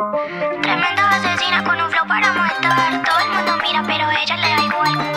Tremenda asesina con un flow para matar. Todo el mundo mira, pero ella le da igual.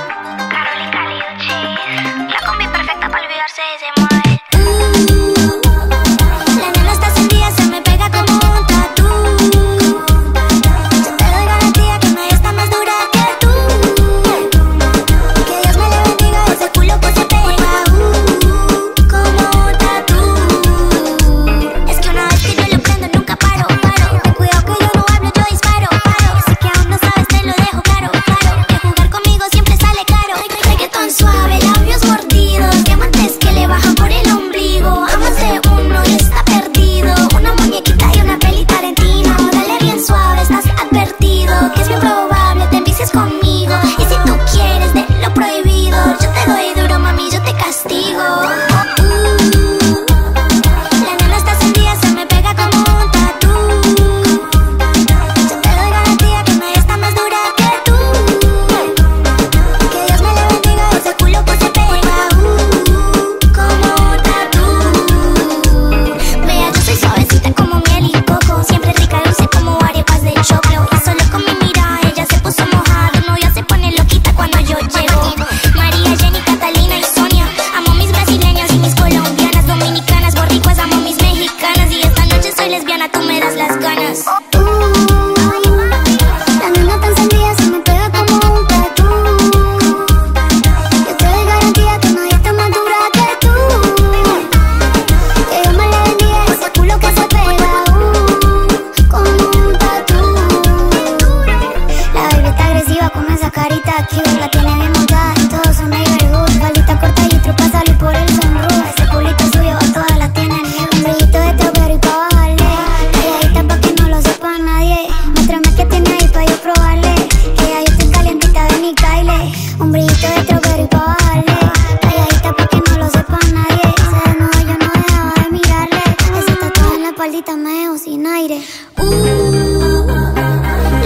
sin aire. Uh,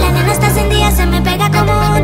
la nena está encendida, se me pega como